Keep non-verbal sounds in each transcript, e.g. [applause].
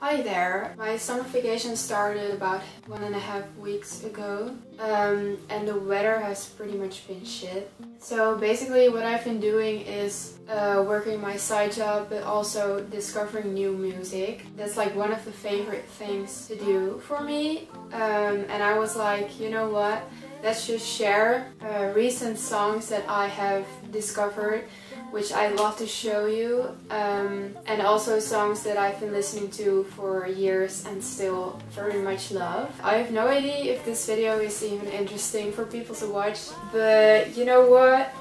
Hi there! My summer vacation started about one and a half weeks ago um, and the weather has pretty much been shit. So basically what I've been doing is uh, working my side job but also discovering new music. That's like one of the favorite things to do for me um, and I was like, you know what, let's just share uh, recent songs that I have discovered which I love to show you um, and also songs that I've been listening to for years and still very much love. I have no idea if this video is even interesting for people to watch but you know what?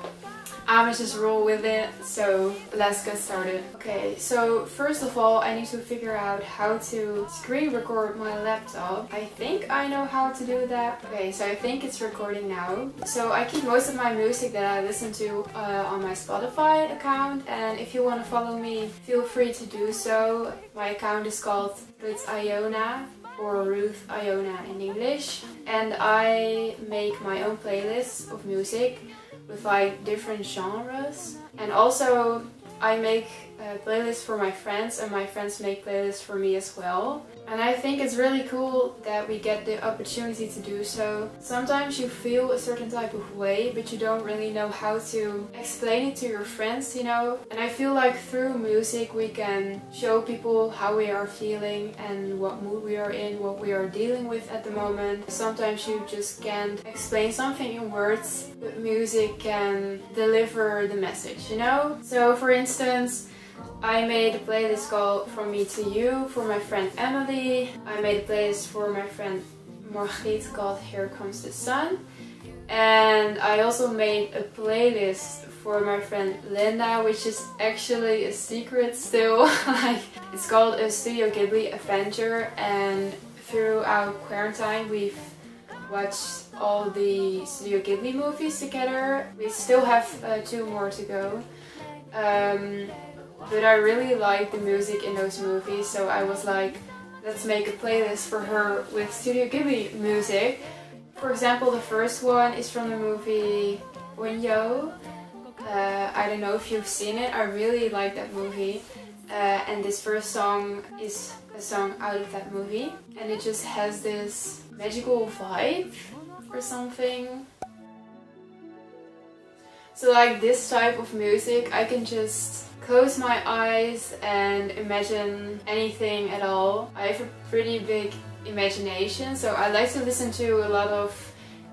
I'ma just roll with it, so let's get started. Okay, so first of all I need to figure out how to screen record my laptop. I think I know how to do that. Okay, so I think it's recording now. So I keep most of my music that I listen to uh, on my Spotify account and if you want to follow me, feel free to do so. My account is called Ruth Iona or Ruth Iona in English and I make my own playlists of music with like different genres. And also I make uh, playlists for my friends and my friends make playlists for me as well. And I think it's really cool that we get the opportunity to do so. Sometimes you feel a certain type of way, but you don't really know how to explain it to your friends, you know? And I feel like through music we can show people how we are feeling and what mood we are in, what we are dealing with at the moment. Sometimes you just can't explain something in words, but music can deliver the message, you know? So for instance, I made a playlist called From Me to You for my friend Emily. I made a playlist for my friend Margriet called Here Comes the Sun. And I also made a playlist for my friend Linda, which is actually a secret still. [laughs] like It's called a Studio Ghibli Adventure and throughout quarantine we've watched all the Studio Ghibli movies together. We still have uh, two more to go. Um, but I really like the music in those movies so I was like let's make a playlist for her with Studio Ghibli music. For example the first one is from the movie Ponyo. Uh, I don't know if you've seen it, I really like that movie uh, and this first song is a song out of that movie and it just has this magical vibe or something. So like this type of music I can just close my eyes and imagine anything at all. I have a pretty big imagination, so I like to listen to a lot of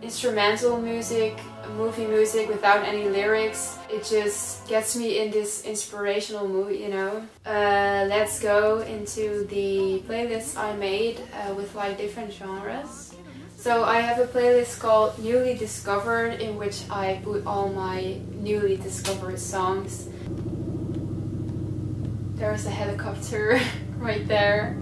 instrumental music, movie music without any lyrics. It just gets me in this inspirational mood, you know. Uh, let's go into the playlist I made uh, with like different genres. So I have a playlist called Newly Discovered in which I put all my newly discovered songs. There's a helicopter [laughs] right there.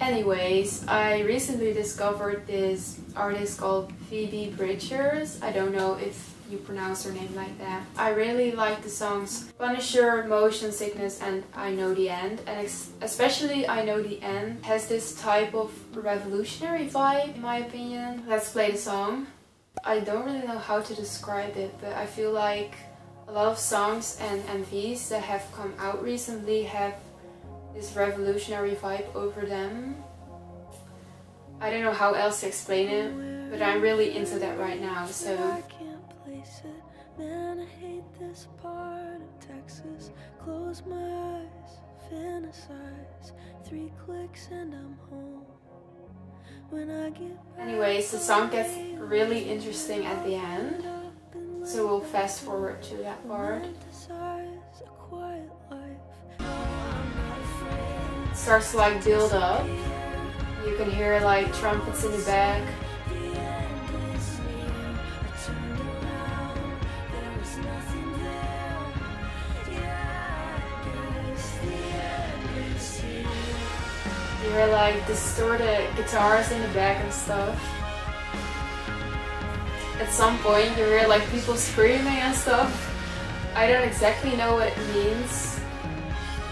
Anyways, I recently discovered this artist called Phoebe Bridgers. I don't know if you pronounce her name like that. I really like the songs Punisher, Motion Sickness and I Know the End. And especially I Know the End has this type of revolutionary vibe in my opinion. Let's play the song. I don't really know how to describe it, but I feel like a lot of songs and MVs that have come out recently have this revolutionary vibe over them. I don't know how else to explain it, but I'm really into that right now, so... Man, I hate this part of Texas. Close my eyes, fantasize. Three clicks and I'm home. Anyways, the song gets really interesting at the end. So we'll fast forward to that part. Starts to like build up. You can hear like trumpets in the back. You hear like distorted guitars in the back and stuff at some point you hear like people screaming and stuff. I don't exactly know what it means,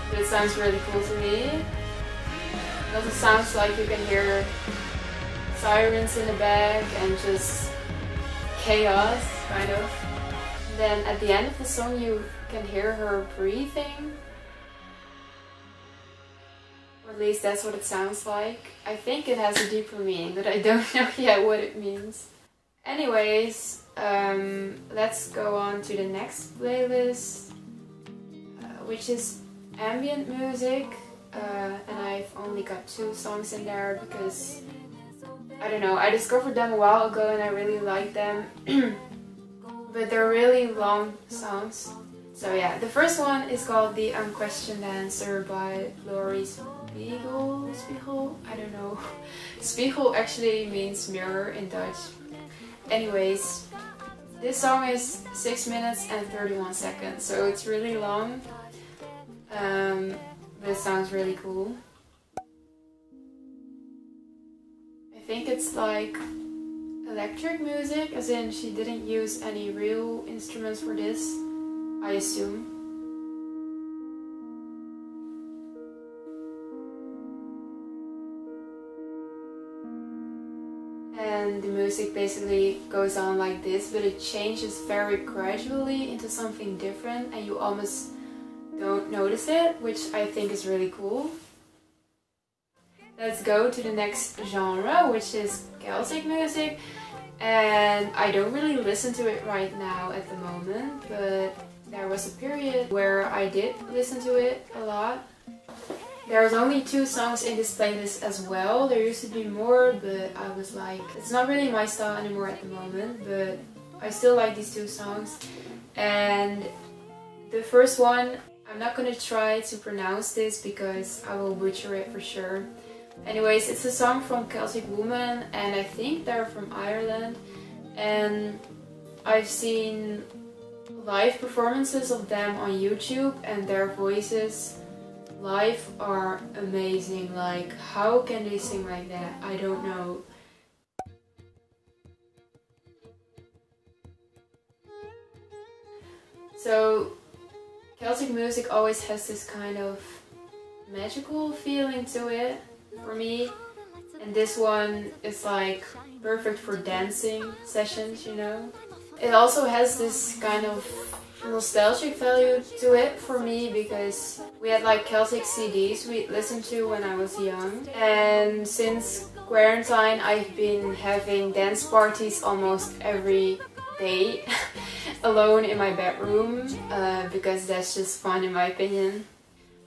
but it sounds really cool to me. It also sounds like you can hear sirens in the back and just chaos, kind of. then at the end of the song you can hear her breathing. Or at least that's what it sounds like. I think it has a deeper meaning, but I don't [laughs] know yet what it means. Anyways, um, let's go on to the next playlist, uh, which is ambient music. Uh, and I've only got two songs in there because I don't know, I discovered them a while ago and I really like them. [clears throat] but they're really long songs. So yeah, the first one is called The Unquestioned Answer by Laurie Spiegel. Spiegel? I don't know. [laughs] Spiegel actually means mirror in Dutch. Anyways, this song is 6 minutes and 31 seconds, so it's really long. Um, this sounds really cool. I think it's like electric music, as in she didn't use any real instruments for this, I assume. And the music basically goes on like this, but it changes very gradually into something different and you almost don't notice it, which I think is really cool. Let's go to the next genre, which is Celtic music. And I don't really listen to it right now at the moment, but there was a period where I did listen to it a lot. There's only two songs in this playlist as well. There used to be more, but I was like, it's not really my style anymore at the moment, but I still like these two songs. And the first one I'm not gonna try to pronounce this because I will butcher it for sure. Anyways, it's a song from Celtic Woman and I think they're from Ireland and I've seen live performances of them on YouTube and their voices live are amazing. Like, how can they sing like that? I don't know. So Celtic music always has this kind of magical feeling to it for me. And this one is like perfect for dancing sessions, you know. It also has this kind of nostalgic value to it for me because we had like Celtic CDs we listened to when I was young. And since quarantine I've been having dance parties almost every day. [laughs] alone in my bedroom uh, because that's just fun in my opinion.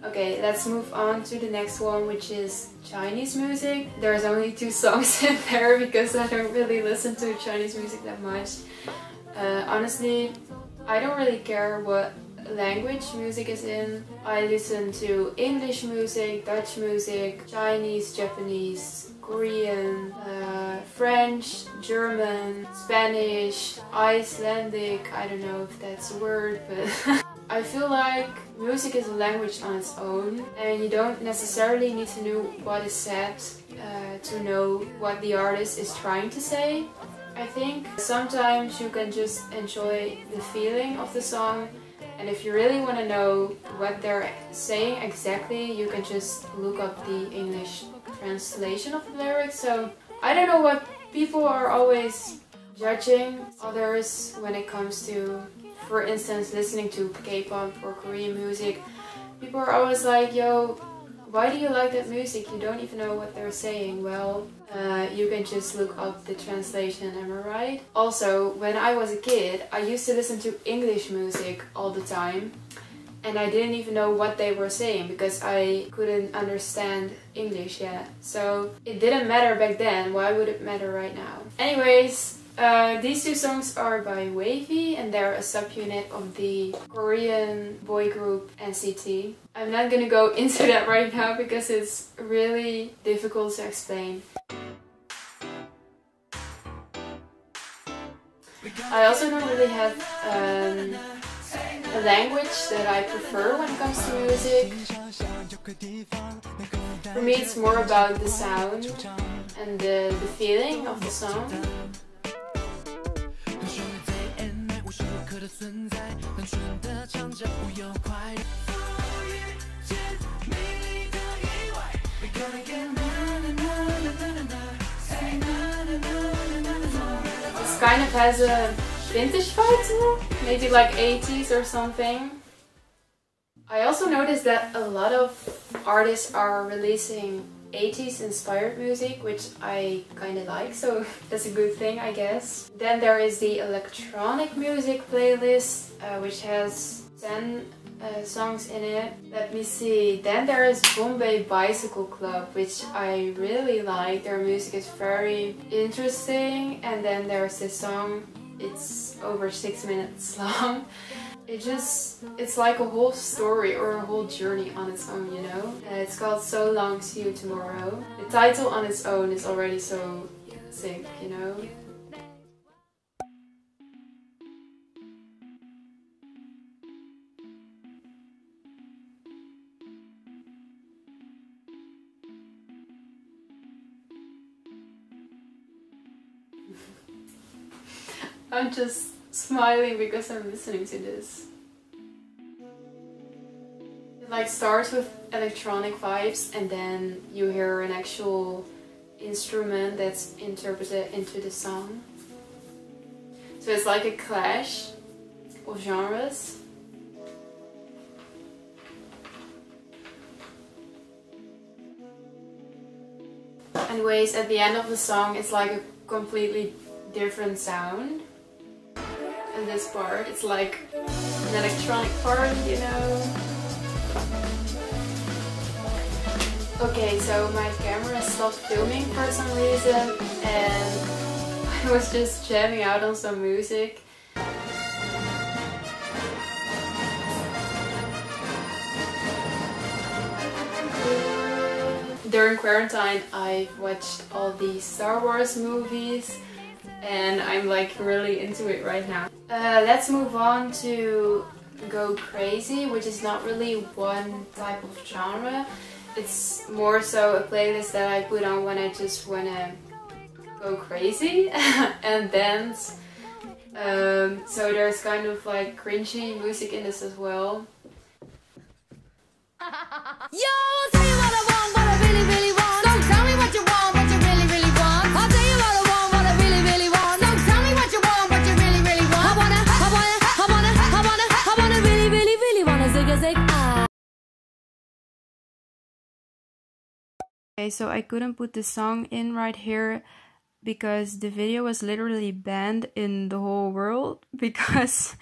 Okay, let's move on to the next one which is Chinese music. There's only two songs [laughs] in there because I don't really listen to Chinese music that much. Uh, honestly, I don't really care what language music is in. I listen to English music, Dutch music, Chinese, Japanese, Korean, uh, French, German, Spanish, Icelandic, I don't know if that's a word, but [laughs] I feel like music is a language on its own and you don't necessarily need to know what is said uh, to know what the artist is trying to say. I think sometimes you can just enjoy the feeling of the song and if you really want to know what they're saying exactly, you can just look up the English translation of the lyrics. So I don't know what people are always judging others when it comes to, for instance, listening to K-pop or Korean music. People are always like, yo, why do you like that music? You don't even know what they're saying. Well, uh, you can just look up the translation, am I right? Also, when I was a kid, I used to listen to English music all the time. And I didn't even know what they were saying because I couldn't understand English yet. So it didn't matter back then, why would it matter right now? Anyways, uh, these two songs are by WayV and they're a subunit of the Korean boy group NCT. I'm not gonna go [laughs] into that right now because it's really difficult to explain. I also don't really have um, a language that I prefer when it comes to music. For me it's more about the sound and the, the feeling of the song. Kind of has a vintage vibe to it, maybe like 80s or something. I also noticed that a lot of artists are releasing 80s inspired music, which I kind of like, so [laughs] that's a good thing, I guess. Then there is the electronic music playlist, uh, which has 10 uh, songs in it. Let me see. Then there is Bombay Bicycle Club, which I really like. Their music is very interesting. And then there's this song, it's over six minutes [laughs] long. It just, it's like a whole story or a whole journey on its own, you know? Uh, it's called So Long, See You Tomorrow. The title on its own is already so sick, you know? I'm just smiling because I'm listening to this. It like starts with electronic vibes and then you hear an actual instrument that's interpreted into the song. So it's like a clash of genres. Anyways, at the end of the song it's like a completely different sound this part. It's like an electronic part, you know. Okay, so my camera stopped filming for some reason and [laughs] I was just jamming out on some music. During quarantine I watched all the Star Wars movies and I'm like really into it right now. Uh, let's move on to Go Crazy, which is not really one type of genre. It's more so a playlist that I put on when I just wanna go crazy [laughs] and dance. Um, so there's kind of like cringy music in this as well. [laughs] Yo, Okay, so I couldn't put the song in right here because the video was literally banned in the whole world [laughs] because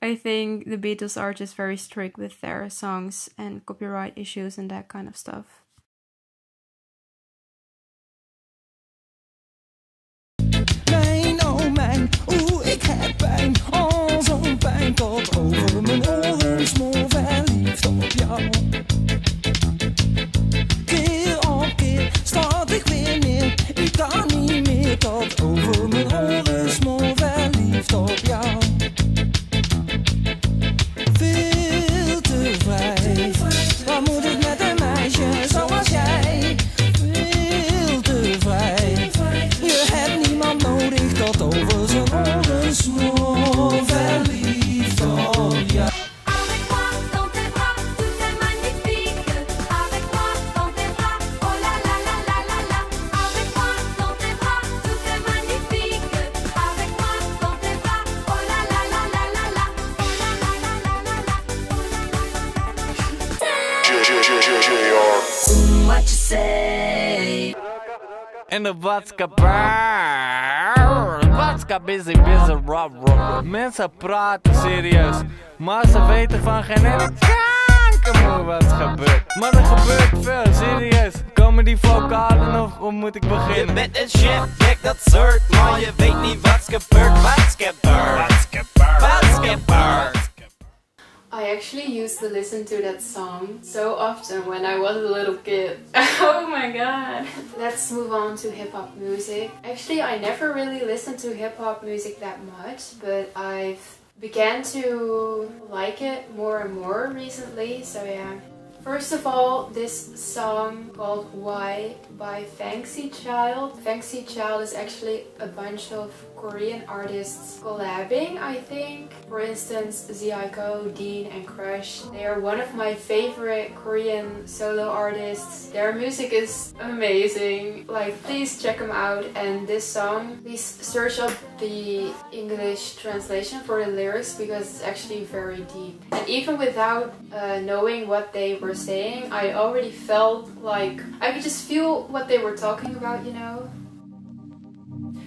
I think the Beatles are just very strict with their songs and copyright issues and that kind of stuff. Oh over mijn verliefd op jou. Tot over mijn De watskaper. Watska busy, busy, rob, rob. Mensen praten serieus, maar ze weten van geen ene kanker wat gebeurt. Maar er gebeurt veel, serieus. Komen die vocalen of moet ik beginnen? Je bent een dik dat soort, maar je weet niet wat gebeurt. Wat gebeurt, wat gebeurt, actually used to listen to that song so often when I was a little kid. [laughs] oh my god. Let's move on to hip-hop music. Actually, I never really listened to hip-hop music that much, but I've began to like it more and more recently, so yeah. First of all, this song called Y by FANXY CHILD. FANXY CHILD is actually a bunch of Korean artists collabing, I think. For instance, Zico, Dean and Crush. They are one of my favorite Korean solo artists. Their music is amazing. Like, please check them out. And this song, please search up the English translation for the lyrics because it's actually very deep. And even without uh, knowing what they were saying, I already felt like I could just feel what they were talking about, you know?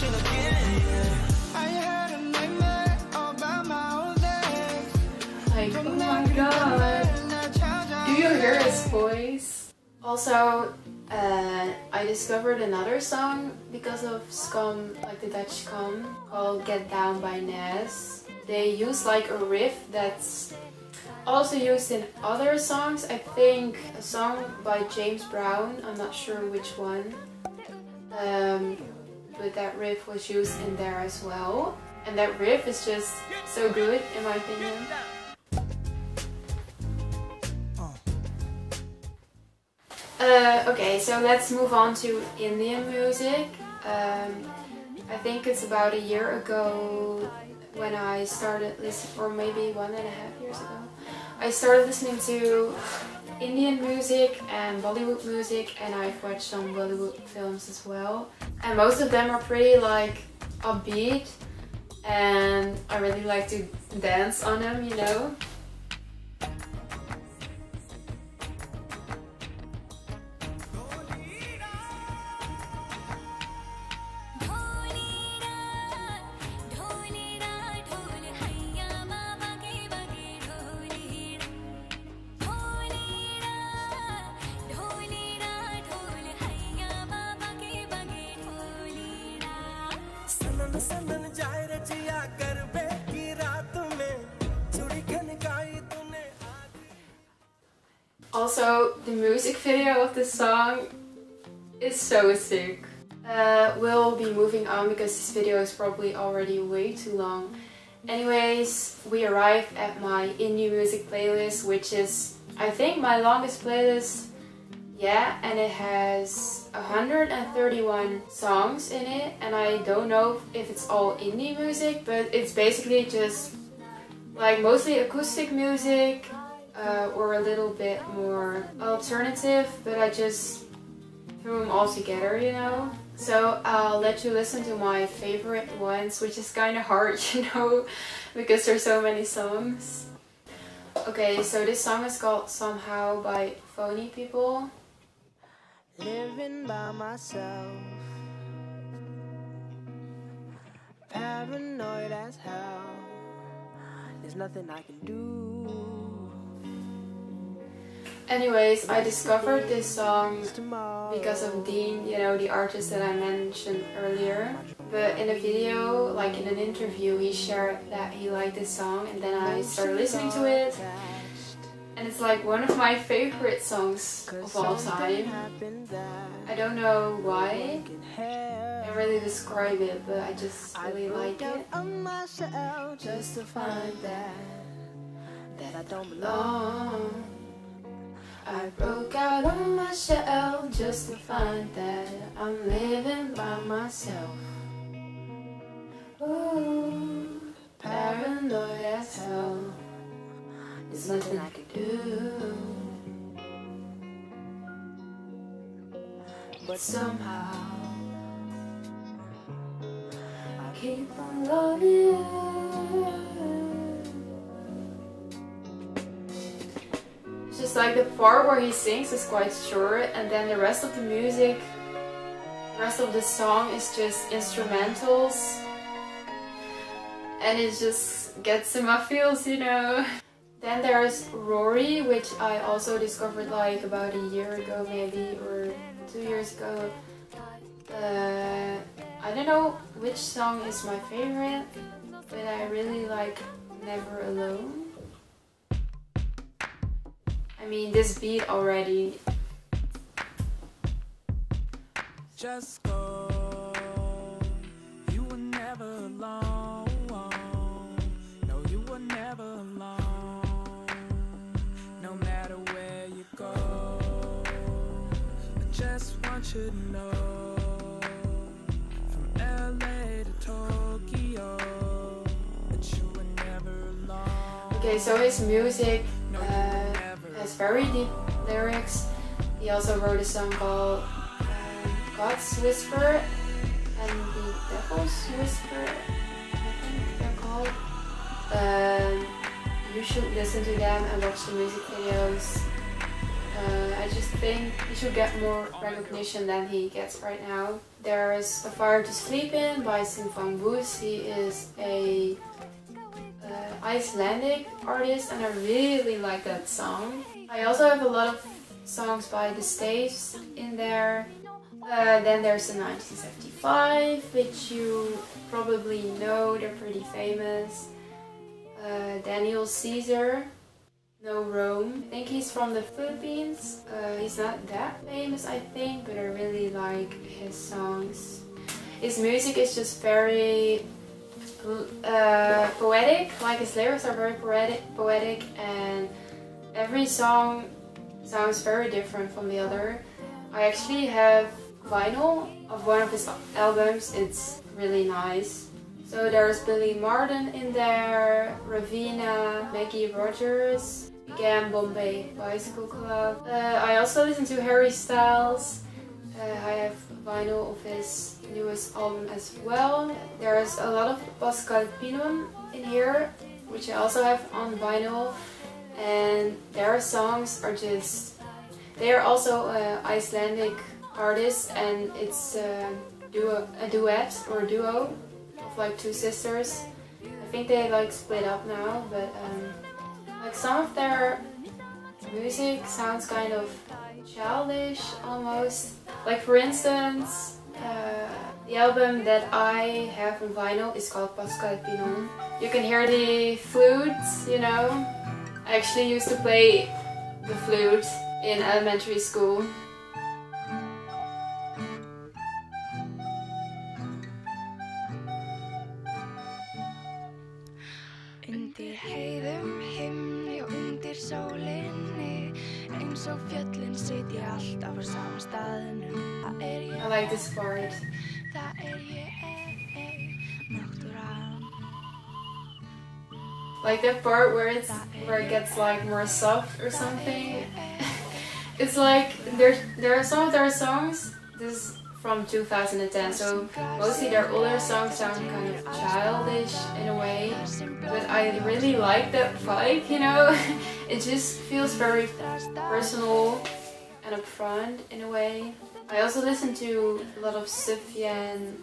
Like, oh my god. Do you hear his voice? Also, uh, I discovered another song because of Scum, like the Dutch Scum, called Get Down by Nas. They use like a riff that's also used in other songs. I think a song by James Brown, I'm not sure which one. Um, but that riff was used in there as well. And that riff is just so good in my opinion. Uh, okay, so let's move on to Indian music. Um, I think it's about a year ago when I started listening, or maybe one and a half years ago. I started listening to Indian music and Bollywood music and I've watched some Bollywood films as well. And most of them are pretty like upbeat and I really like to dance on them, you know. Also, the music video of this song is so sick. Uh, we'll be moving on because this video is probably already way too long. Anyways, we arrive at my indie music playlist, which is, I think, my longest playlist. Yeah, and it has 131 songs in it, and I don't know if it's all indie music, but it's basically just like mostly acoustic music, uh, or a little bit more alternative, but I just threw them all together, you know? So I'll let you listen to my favorite ones, which is kind of hard, [laughs] you know, because there's so many songs. Okay, so this song is called Somehow by Phony Ppl. Living by myself Paranoid as hell There's nothing I can do Anyways, I discovered this song because of Dean, you know, the artist that I mentioned earlier. But in a video, like in an interview, he shared that he liked this song and then I started listening to it. And it's like one of my favorite songs of all time. I don't know why. I can't really describe it, but I just really like it. Just to find that, that I don't belong. I broke out on my shell just to find that I'm living by myself. Ooh, paranoid as hell. There's nothing I can do. But somehow I keep on loving you. It's just like the part where he sings is quite short and then the rest of the music, the rest of the song is just instrumentals. and it just gets in my feels, you know. Then there's Raury, which I also discovered like about a year ago maybe, or two years ago. Uh, I don't know which song is my favorite, but I really like Never Alone. I mean, this beat already. Just go. You were never alone. Just want you to know. From LA to Tokyo. That you were never alone. Okay, so his music has very deep lyrics. He also wrote a song called um, God's Whisper and the Devil's Whisper, I think they're called. Um, you should listen to them and watch the music videos. Uh, I just think he should get more recognition than he gets right now. There's A Fire to Sleep In by Fang Bous. He is a uh, Icelandic artist and I really like that song. I also have a lot of songs by the Staves in there. Uh, then there's a 1975, which you probably know, they're pretty famous. Uh, Daniel Caesar, No Rome. I think he's from the Philippines. Uh, he's not that famous, I think, but I really like his songs. His music is just very uh, poetic, like his lyrics are very poetic, poetic and every song sounds very different from the other. I actually have vinyl of one of his albums, it's really nice. So there's Billie Marten in there, Raveena, Maggie Rogers, again Bombay Bicycle Club. Uh, I also listen to Harry Styles. Uh, I have vinyl of his newest album as well. There's a lot of Pascal Pinon in here, which I also have on vinyl. And their songs are just... They are also uh, Icelandic artists and it's a, duo, a duet or duo of like two sisters. I think they like split up now, but um, like some of their music sounds kind of childish almost. Like for instance, uh, the album that I have on vinyl is called Pascal Pinon. You can hear the flutes, you know. I actually used to play the flute in elementary school. This part Like that part where it's where it gets like more soft or something. [laughs] it's like there's there are some of their songs. This from 2010. So mostly their older songs sound kind of childish in a way, but I really like that vibe, you know? [laughs] it just feels very personal and upfront in a way. I also listen to a lot of Sufjan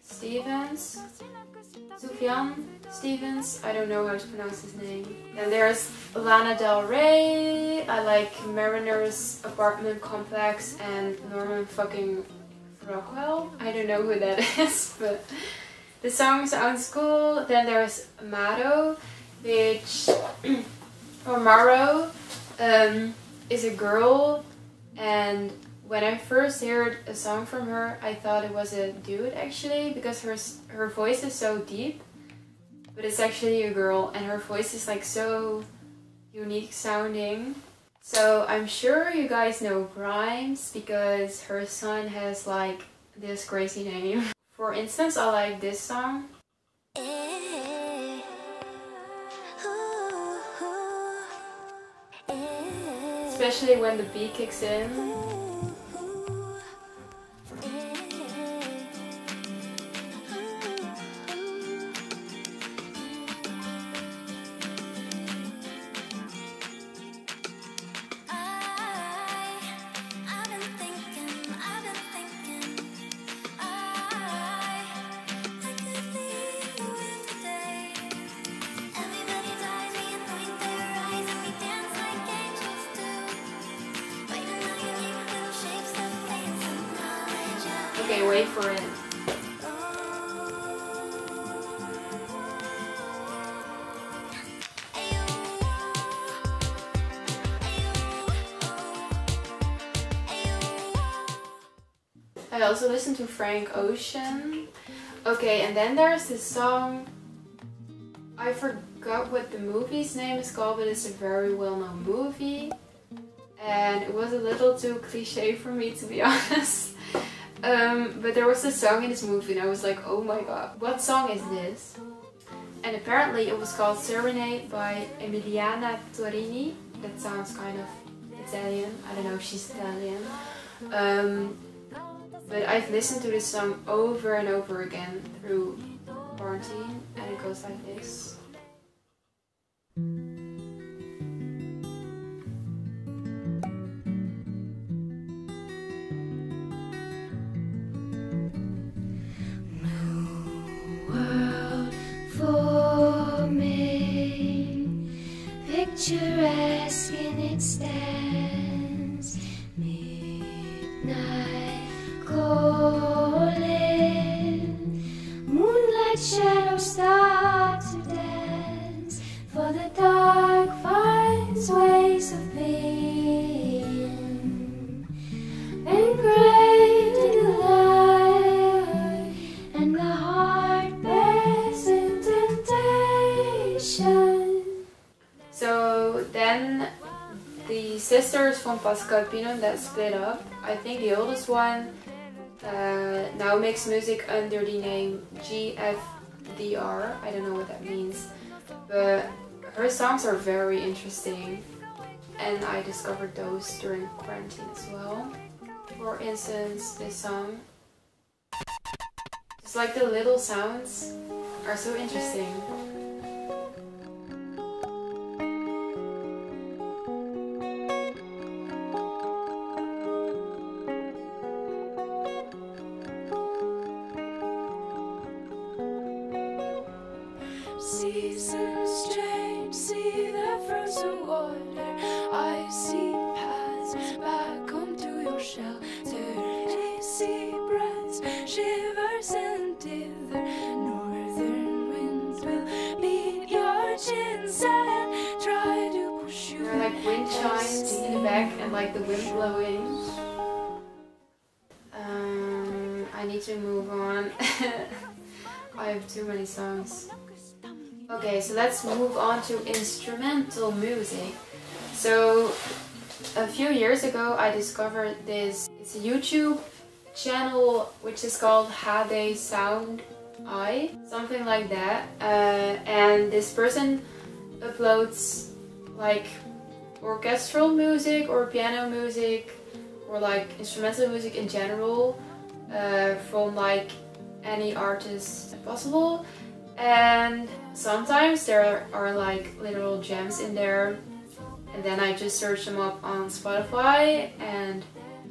Stevens. Sufjan Stevens, I don't know how to pronounce his name. And there's Lana Del Rey, I like Mariner's Apartment Complex and Norman fucking Rockwell. I don't know who that [laughs] is, but the song sounds cool. Then there's Maro, which, [clears throat] or Maro, um, is a girl and when I first heard a song from her, I thought it was a dude actually because her her voice is so deep, but it's actually a girl and her voice is like so unique sounding. So I'm sure you guys know Grimes because her son has like this crazy name. [laughs] For instance, I like this song. Eh, eh. Especially when the beat kicks in. Frank Ocean. Okay, and then there's this song. I forgot what the movie's name is called, but it's a very well-known movie. And it was a little too cliche for me, to be [laughs] honest. Um, but there was a song in this movie and I was like, oh my god, what song is this? And apparently it was called Serenade by Emiliana Torrini. That sounds kind of Italian. I don't know if she's Italian. Um, but I've listened to this song over and over again through quarantine and it goes like this. picturesque in its stands, sisters from Pascal Pinon that split up, I think the oldest one uh, now makes music under the name JFDR. I don't know what that means, but her songs are very interesting and I discovered those during quarantine as well. For instance, this song. Just like the little sounds are so interesting. Okay, so let's move on to instrumental music. So a few years ago I discovered this it's a YouTube channel which is called HD Sound I, something like that. Uh, and this person uploads like orchestral music or piano music or like instrumental music in general uh, from like any artist possible and sometimes there are like little gems in there and then I just search them up on Spotify and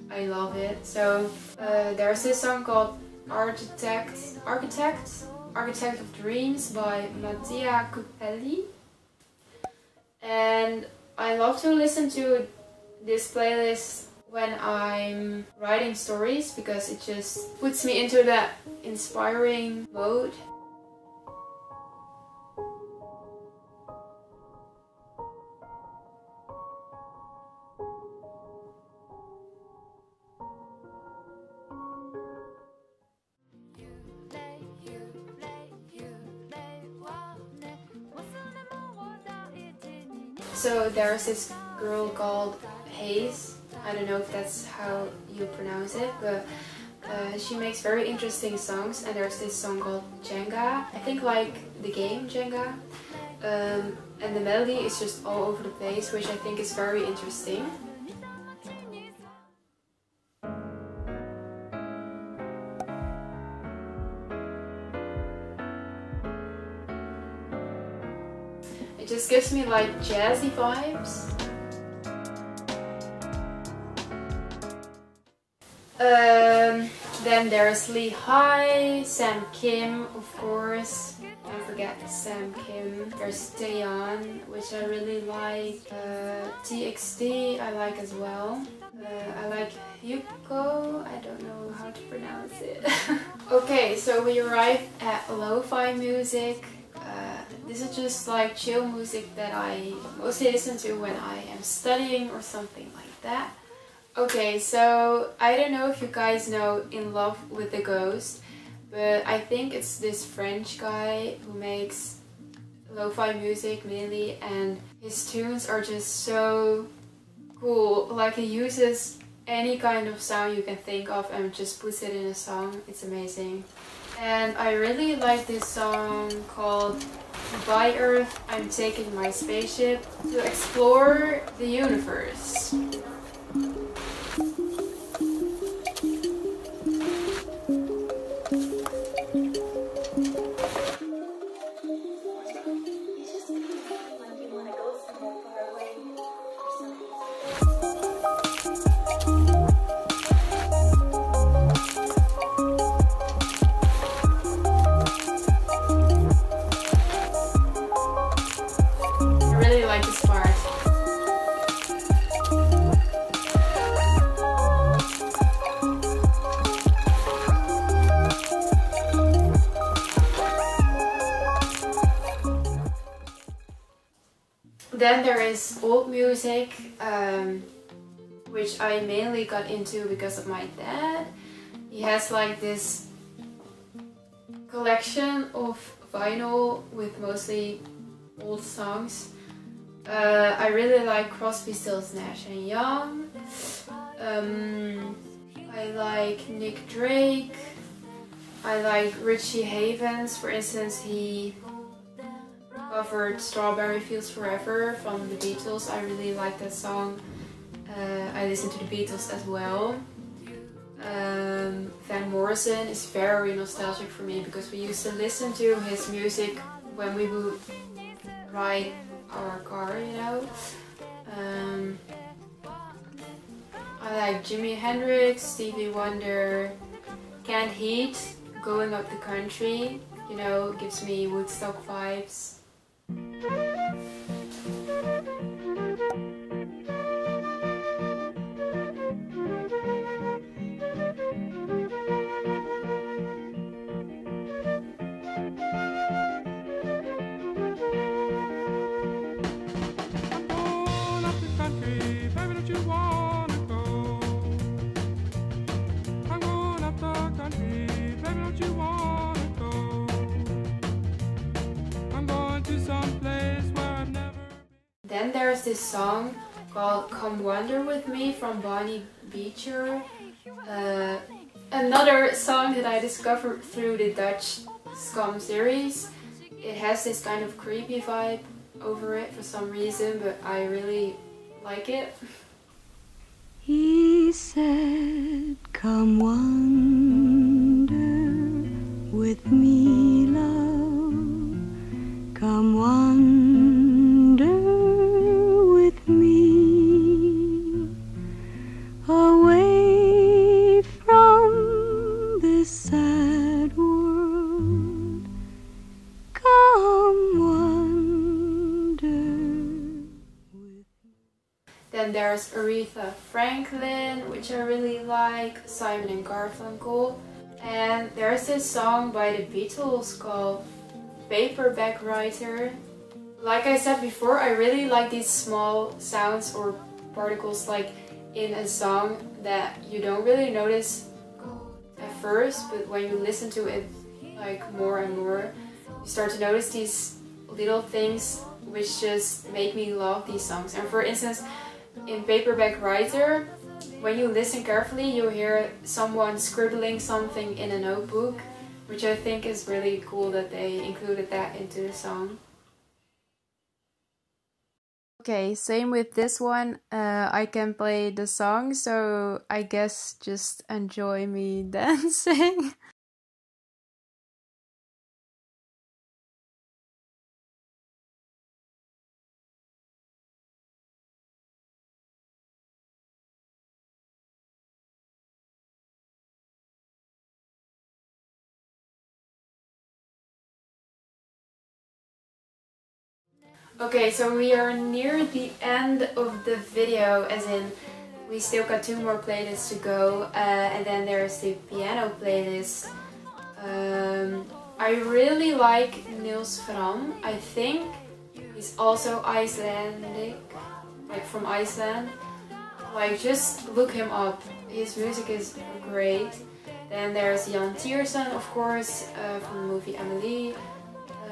I love it. So uh, there's this song called Architect Architect Architect of Dreams by Mattia Cupelli and I love to listen to this playlist when I'm writing stories because it just puts me into that inspiring mode there's this girl called Heize. I don't know if that's how you pronounce it, but uh, she makes very interesting songs. And there's this song called Jenga. I think like the game Jenga. Um, and the melody is just all over the place, which I think is very interesting. Gives me like jazzy vibes. Um, then there's Lee Hi, Sam Kim, of course. Don't forget Sam Kim. There's Taeyeon, which I really like. Uh, TXT I like as well. Uh, I like Hyukoh. I don't know how to pronounce it. [laughs] okay, so we arrive at lo-fi music. This is just like chill music that I mostly listen to when I am studying or something like that. Okay, so I don't know if you guys know In Love with the Ghost, but I think it's this French guy who makes lo-fi music mainly and his tunes are just so cool. Like he uses any kind of sound you can think of and just puts it in a song. It's amazing. And I really like this song called By Earth, I'm Taking My Spaceship to explore the universe. Music, um, which I mainly got into because of my dad. He has like this collection of vinyl with mostly old songs. Uh, I really like Crosby, Stills, Nash and Young. Um, I like Nick Drake. I like Richie Havens. For instance, he covered Strawberry Fields Forever from the Beatles. I really like that song. Uh, I listen to the Beatles as well. Um, Van Morrison is very nostalgic for me because we used to listen to his music when we would ride our car, you know. Um, I like Jimi Hendrix, Stevie Wonder, Canned Heat, Going Up the Country, you know, gives me Woodstock vibes. Then this song called Come Wander With Me from Bonnie Beecher. Uh, another song that I discovered through the Dutch Skam series. It has this kind of creepy vibe over it for some reason, but I really like it. He said, Come wander with me, this song by the Beatles called Paperback Writer. Like I said before, I really like these small sounds or particles like in a song that you don't really notice at first, but when you listen to it like more and more, you start to notice these little things which just make me love these songs. And for instance, in Paperback Writer, when you listen carefully, you hear someone scribbling something in a notebook, which I think is really cool that they included that into the song. Okay, same with this one. Uh, I can play the song, so I guess just enjoy me [laughs] dancing. Okay, so we are near the end of the video, as in we still got two more playlists to go, uh, and then there's the piano playlist. Um, I really like Nils Frahm. I think he's also Icelandic, like from Iceland. Like just look him up. His music is great. Then there's Yann Tiersen, of course, uh, from the movie Amélie.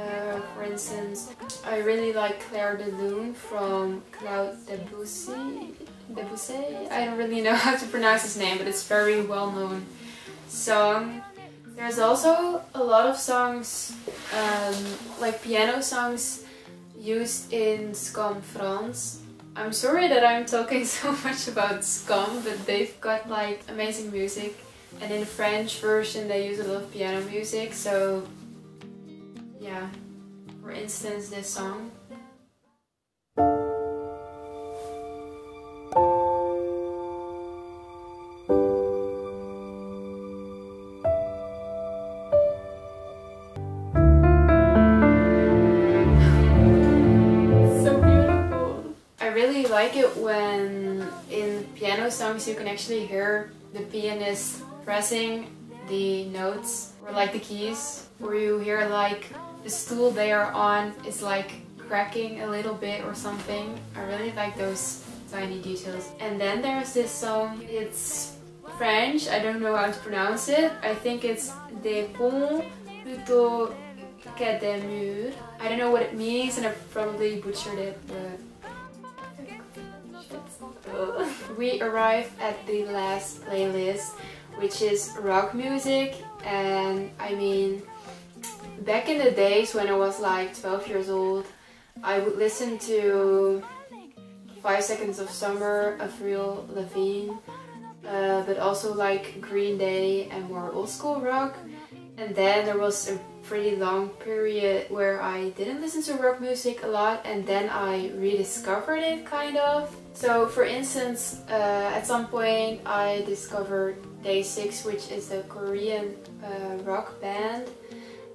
Uh, for instance, I really like Clair de Lune from Claude Debussy. Debussy? I don't really know [laughs] how to pronounce his name, but it's very well known song. There's also a lot of songs, um, like piano songs, used in Skam France. I'm sorry that I'm talking [laughs] so much about Skam, but they've got like amazing music. And in the French version they use a lot of piano music, so yeah. For instance, this song. so beautiful. I really like it when in piano songs you can actually hear the pianist pressing the notes or like the keys or you hear like the stool they are on is like cracking a little bit or something. I really like those tiny details. And then there's this song, it's French, I don't know how to pronounce it. I think it's Des ponts plutôt que des murs. I don't know what it means and I probably butchered it, but [laughs] we arrive at the last playlist which is rock music and I mean back in the days when I was like 12 years old I would listen to 5 Seconds of Summer, Avril Lavigne uh, but also like Green Day and more old school rock and then there was a pretty long period where I didn't listen to rock music a lot and then I rediscovered it kind of. So for instance, uh, at some point I discovered DAY6 which is a Korean uh, rock band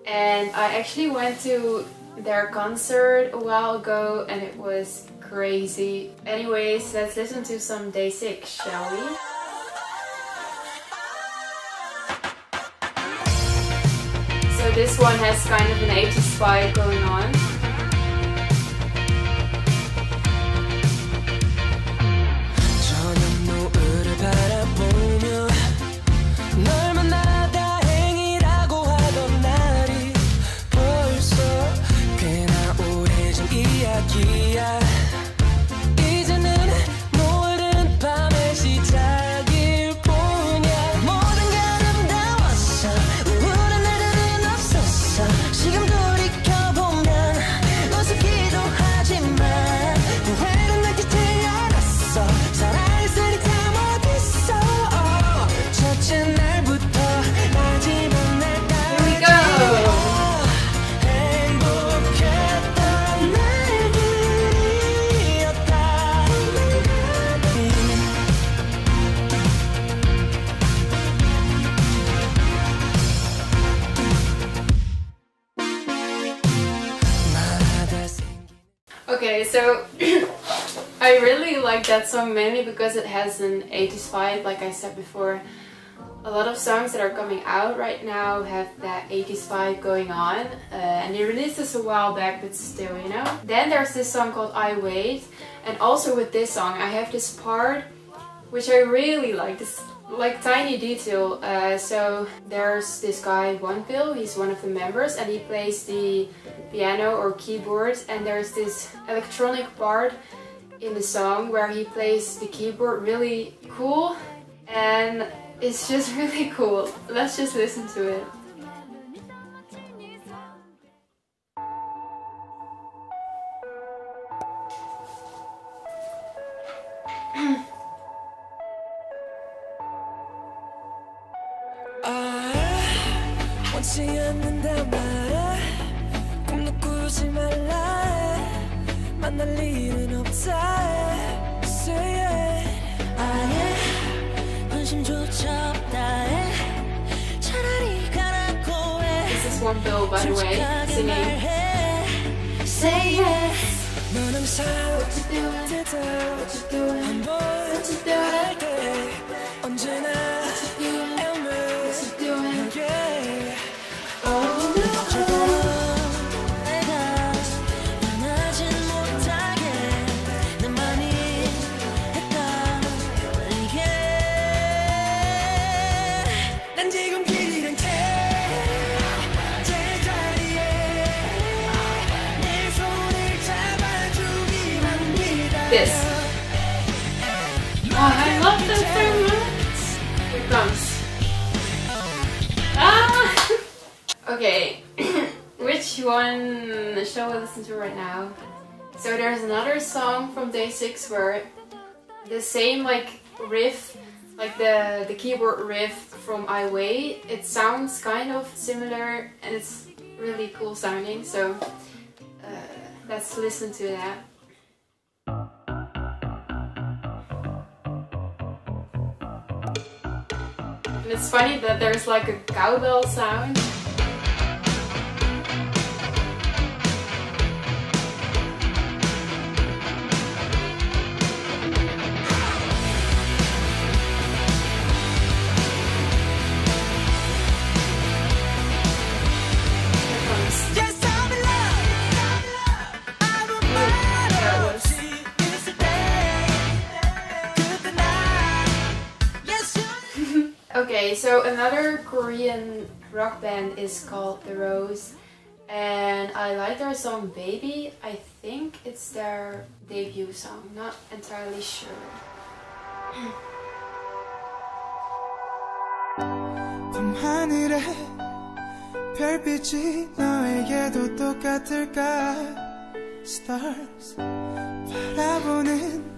and I actually went to their concert a while ago and it was crazy. Anyways, let's listen to some DAY6, shall we? So this one has kind of an 80s vibe going on. Like that song mainly because it has an 80s vibe, like I said before. A lot of songs that are coming out right now have that 80s vibe going on, uh, and they released this a while back, but still, you know. Then there's this song called I Wait, and also with this song, I have this part which I really like. This like tiny detail. Uh, so there's this guy One. He's one of the members, and he plays the piano or keyboard. And there's this electronic part in the song where he plays the keyboard really cool, and it's just really [laughs] cool. Let's just listen to it. [clears throat] 아, 원치 않는단 말야 꿈도 꾸지 말라 해. 만날 일은 없다 Phil, by the way, singing. Say yes. What you doing? What you doing? What you doing? Which one show we listen to right now? So there's another song from DAY6 where the same like riff, like the the keyboard riff from I Wait. It sounds kind of similar and it's really cool sounding. So uh, let's listen to that. And it's funny that there's like a cowbell sound. so another Korean rock band is called The Rose, and I like their song Baby. I think it's their debut song, not entirely sure. 밤하늘에 별빛이 너에게도 똑같을까 Stars 바라보는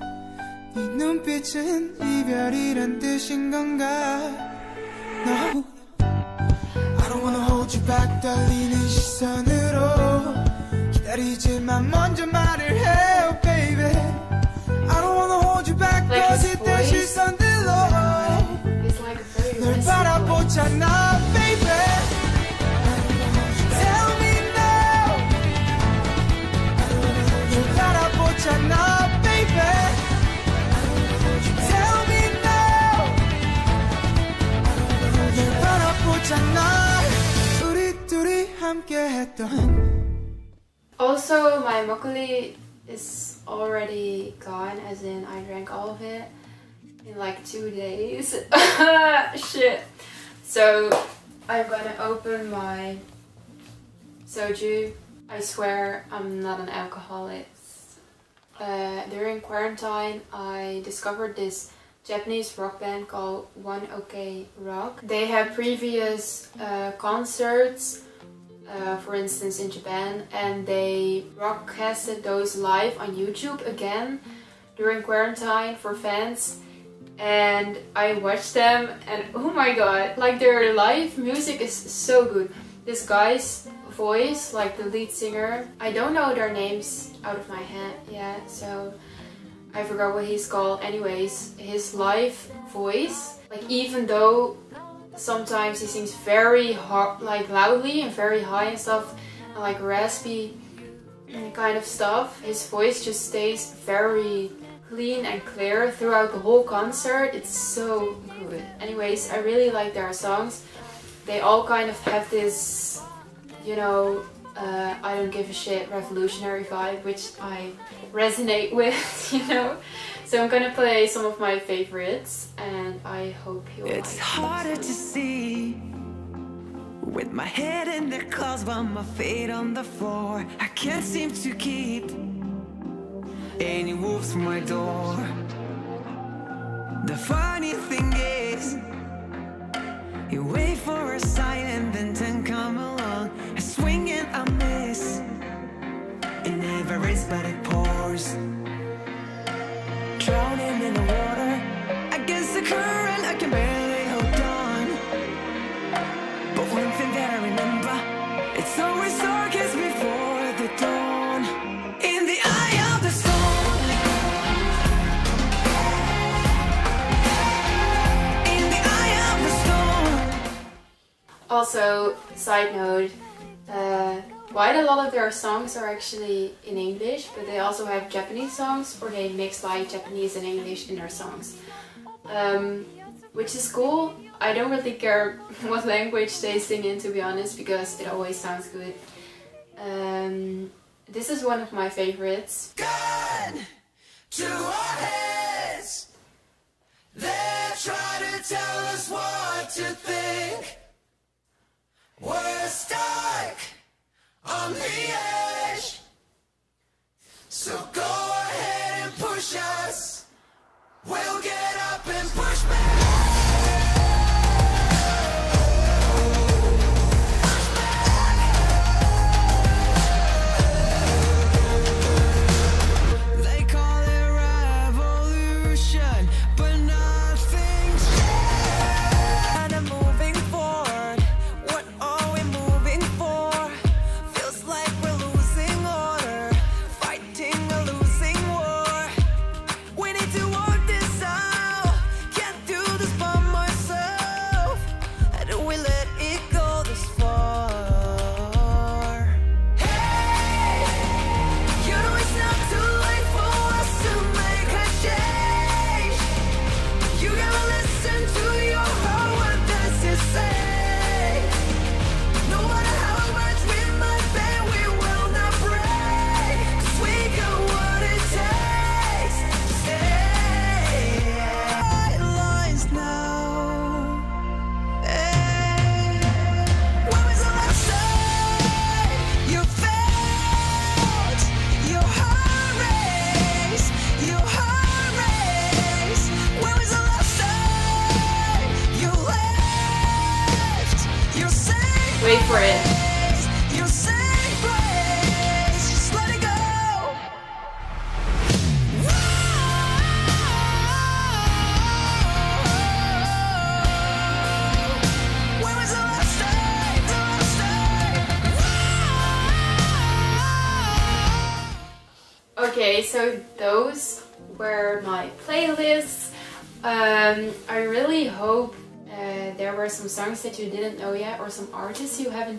네 눈빛은 이별이란 뜻인 건가 No I don't wanna hold you back 떨리는 시선으로 기다리지만 먼저 말을 해요 baby I don't wanna hold you back Like his 거짓된 voice. 시선들로 It's like a very 널 raspy voice. 바라보잖아, Also, my makgeolli is already gone, as in I drank all of it in like two days. [laughs] Shit. So, I'm gonna open my soju. I swear I'm not an alcoholic. Uh, during quarantine, I discovered this Japanese rock band called One OK Rock. They have previous uh, concerts uh, for instance in Japan and they broadcasted those live on YouTube again during quarantine for fans. And I watched them and [laughs] oh my god like their live music is so good. This guy's voice like the lead singer I don't know their names out of my head yet so I forgot what he's called. Anyways his live voice like even though sometimes he sings very like loudly and very high and stuff, and like raspy kind of stuff. His voice just stays very clean and clear throughout the whole concert. It's so good. Anyways, I really like their songs. They all kind of have this, you know, uh, I don't give a shit revolutionary vibe, which I resonate [laughs] with, you know. So I'm gonna play some of my favorites, and I hope you'll It's like harder to see with my head in the clouds while my feet on the floor. I can't seem to keep any wolves from my door. The funny thing is, you wait for a sign and then ten come along. I swing and I miss. It never is, but it pours. Also, side note, uh, quite a lot of their songs are actually in English, but they also have Japanese songs or they mix like Japanese and English in their songs. Um, which is cool. I don't really care [laughs] what language they sing in to be honest because it always sounds good. Um, this is one of my favorites. Gun to our heads. They're trying to tell us what to think. We're stuck on the edge. So go ahead and push us. We'll get up and push back.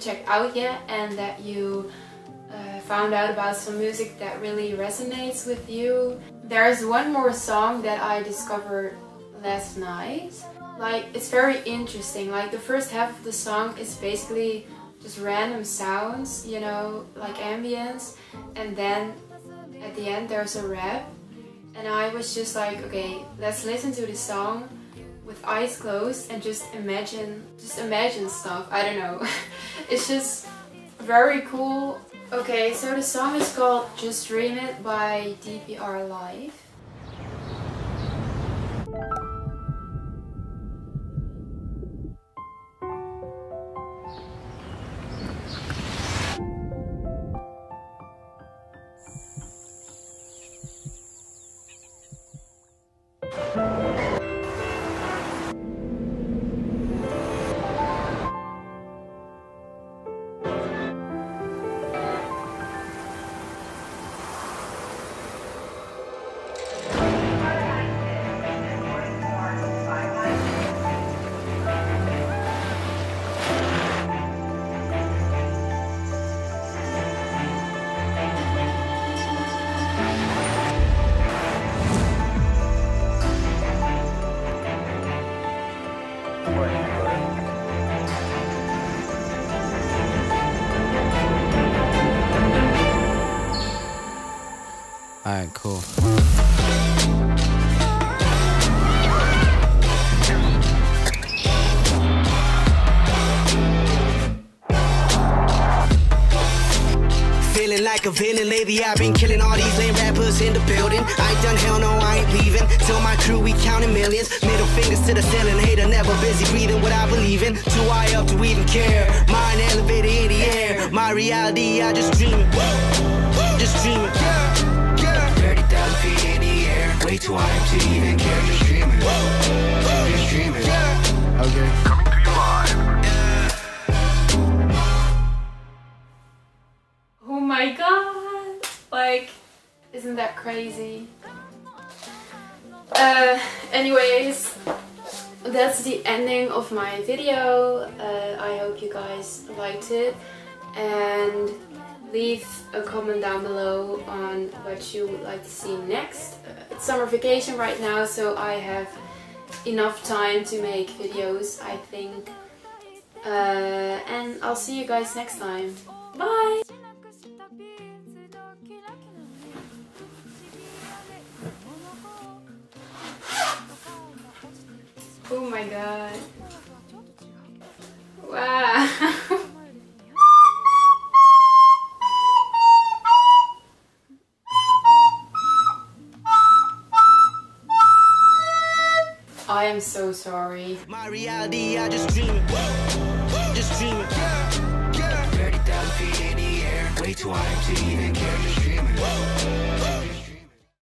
Checked out yet and that you uh, found out about some music that really resonates with you. There's one more song that I discovered last night. Like, it's very interesting. Like, the first half of the song is basically just random sounds, you know, like ambience, and then at the end there's a rap and I was just like okay let's listen to this song with eyes closed and just imagine just imagine stuff I don't know [laughs] it's just very cool. Okay so the song is called Just Dream It by DPR Live like a villain lately. I've been killing all these lame rappers in the building. I ain't done hell, no, I ain't leaving. Tell my crew we counting millions. Middle fingers to the ceiling. Hater never busy breathing what I believe in. Too high up to even care. Mind elevated in the air. My reality, I just dream. Just dream it. 30,000 feet in the air. Way too high to even care. Just dreaming. Just dreaming. Okay. Isn't that crazy uh anyways that's the ending of my video uh, I hope you guys liked it and leave a comment down below on what you would like to see next. Uh, it's summer vacation right now, so I have enough time to make videos, I think. Uh, and I'll see you guys next time. Bye! Oh my god. Wow. [laughs] I am so sorry. My reality, I just dream it. Just dream it. 30,000 feet in the air, way too high to even care, just dreaming.